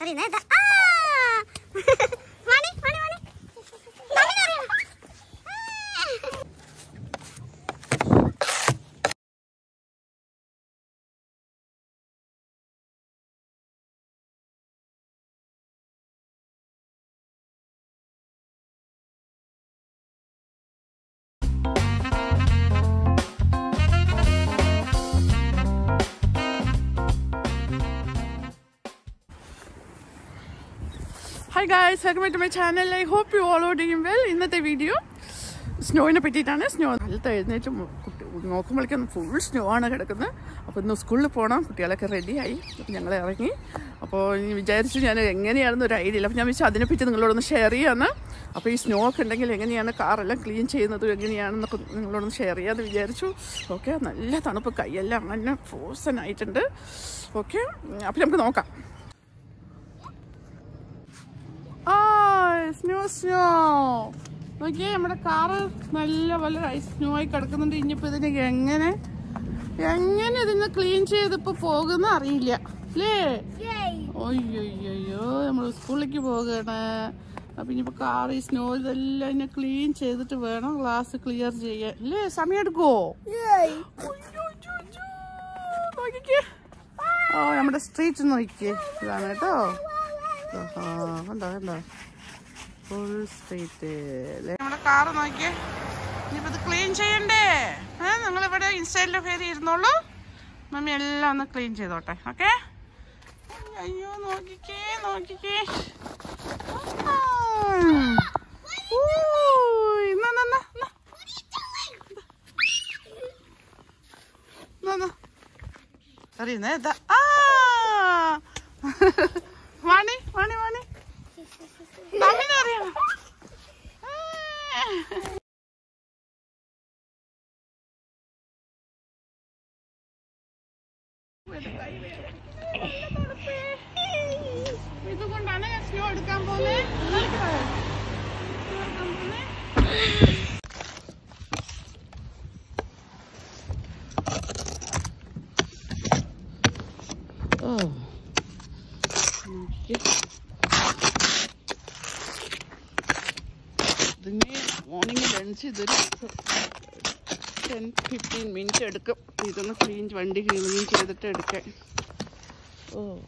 അറിയുന്നേ ദാ- ആ! Vani, Vani, hi guys welcome to my channel I hope you all doing well ഇന്നത്തെ video സ്നോയിനെ പറ്റിയിട്ടാണ്. സ്നോ കാലത്ത് എഴുന്നേറ്റ് കുട്ടി നോക്കുമ്പോഴേക്കും ഫുൾ സ്നോ ആണ് കിടക്കുന്നത്. അപ്പോൾ ഇന്ന് സ്കൂളിൽ പോകണം കുട്ടികളൊക്കെ റെഡിയായി അപ്പോൾ ഞങ്ങൾ ഇറങ്ങി. അപ്പോൾ ഇനി വിചാരിച്ചു ഞാൻ എങ്ങനെയാണെന്ന് ഒരു ഐഡിയ ഇല്ല. അപ്പോൾ ഞാൻ വിചാരിച്ചു അതിനെപ്പറ്റി നിങ്ങളോടൊന്ന് ഷെയർ ചെയ്യാമെന്ന് അപ്പോൾ ഈ സ്നോ ഒക്കെ ഉണ്ടെങ്കിൽ എങ്ങനെയാണ് കാറെല്ലാം ക്ലീൻ ചെയ്യുന്നത്? എങ്ങനെയാണെന്നൊക്കെ നിങ്ങളോടൊന്ന് ഷെയർ ചെയ്യാമെന്ന് വിചാരിച്ചു. ഓക്കെ നല്ല തണുപ്പ്. കൈയെല്ലാം അങ്ങനെ ഫ്രോസൺ ആയിട്ടുണ്ട്. ഓക്കെ അപ്പോൾ നമുക്ക് നോക്കാം ആ സ്നോ സ്നോ നോക്കിയേ നമ്മുടെ കാറ് നല്ല പോലെ സ്നോ ആയി കിടക്കുന്നുണ്ട്. ഇനിയിപ്പോ ഇതിന് എങ്ങനെ എങ്ങനെ ഇതിന് ക്ലീൻ ചെയ്തിപ്പോ പോകുന്ന അറിയില്ല. അല്ലേ? ഒയ്യോയ്യോ നമ്മൾ സ്കൂളിലേക്ക് പോകണേ. അപ്പൊ ഇനിയിപ്പോ കാർ ഈ സ്നോ ഇതെല്ലാം ഇനി ക്ലീൻ ചെയ്തിട്ട് വേണം ഗ്ലാസ് ക്ലിയർ ചെയ്യാൻ. അല്ലേ സമയം എടുക്കുവോ? നോക്കിക്കേ. ഓ നമ്മുടെ സ്ട്രീറ്റ് നോക്കിക്കേ. ഇതാണ് കേട്ടോ. കണ്ടോ കണ്ടോ. ഫുൾ സ്ട്രീറ്റ് നമ്മുടെ കാറ് നോക്കിയേ. ഇനിയിപ്പോ ഇത് ക്ലീൻ ചെയ്യണ്ടേ? ഏ നിങ്ങൾ ഇവിടെ കയറി ഇരുന്നോളൂ. മമ്മി എല്ലാം ഒന്ന് ക്ലീൻ ചെയ്തോട്ടെ ഓക്കെ അയ്യോ നോക്കിക്കേ നോക്കിക്കേ. അറിയുന്നേ ഇതാ. ആ വാണി വാണി വാണി തമിഴ് അറിയണം ഇതുകൊണ്ടാണ് ഞാൻ സ്നോ എടുക്കാൻ പോകുന്നത് ഓ ഇതിന് മോർണിംഗ് ലഞ്ച് ഇതൊരു ടെൻ ഫിഫ്റ്റീൻ മിനിറ്റ് എടുക്കും. ഇതൊന്ന് ക്ലീൻ വണ്ടി ക്ലീൻ ചെയ്തിട്ട് എടുക്കാൻ. ഓ.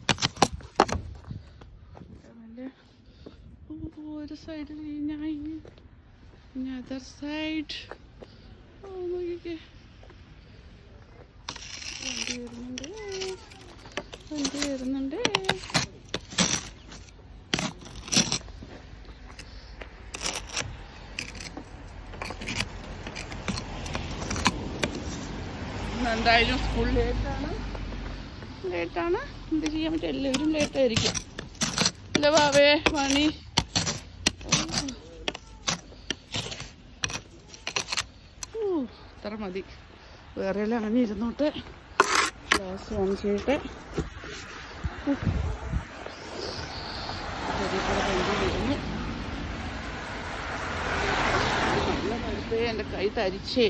ഒരു സൈഡ് ഞാൻ അതർ സൈഡ് ഓ നോക്കിക്കേ. വണ്ടി വരുന്നുണ്ട്. വണ്ടി വരുന്നുണ്ട്. എന്തായാലും സ്കൂൾ ലേറ്റാണ് ലേറ്റാണ് എന്ത് ചെയ്യാൻ പറ്റും? എല്ലാവരും ലേറ്റായിരിക്കും അല്ല വാവേ മണി. അത്ര മതി. വേറെ എല്ലാം അങ്ങനെ ഇരുന്നോട്ടെ ഗ്ലാസ് ഓൺ ചെയ്യട്ടെ എന്റെ കൈ തരിച്ചേ.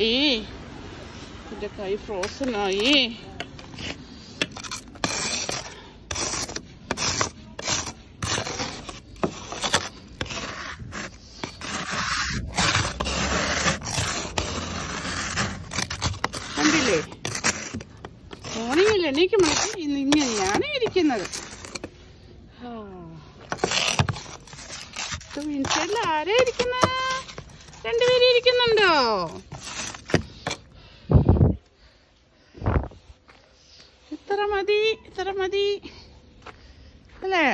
എന്റെ കൈ ഫ്രോസൺ ആയി. കണ്ടില്ലേ? മോർണിംഗിൽ എനിക്ക് മണിക്ക് ഇന്ന് ഇങ്ങനെയാണ് ഇരിക്കുന്നത്. വിൻസൈഡിൽ ആരാ ഇരിക്കുന്നത് രണ്ടുപേരും ഇരിക്കുന്നുണ്ടോ ഇത്ര മതി ഇത്ര മതി. അല്ലേ?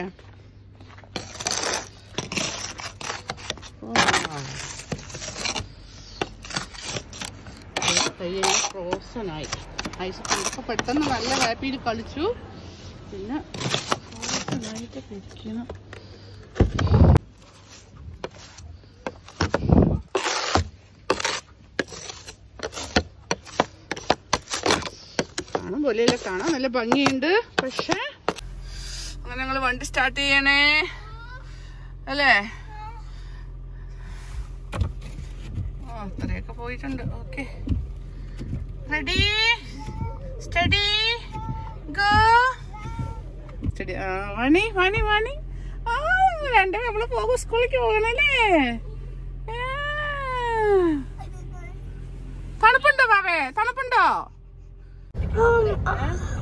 കയ്യെല്ലാം ഫ്രോസണായി ഐസ് ഇപ്പൊ പെട്ടെന്ന് നല്ല ഹാപ്പിയിൽ കളിച്ചു പിന്നെ ഫ്രോസനായിട്ട് പിടിക്കണം പോലെയല്ല കാണാം. നല്ല ഭംഗിയുണ്ട്. പക്ഷേ അങ്ങനെ ഞങ്ങൾ വണ്ടി സ്റ്റാർട്ട് ചെയ്യണേ. അല്ലേ? അത്രയൊക്കെ പോയിട്ടുണ്ട്. Okay ready study go study Vani Vani Vani. ആ രണ്ടേ നമ്മൾ പോകും. സ്കൂളിലേക്ക് പോകണല്ലേ. തണുപ്പുണ്ടോ ബാബേ? തണുപ്പുണ്ടോ? Oh.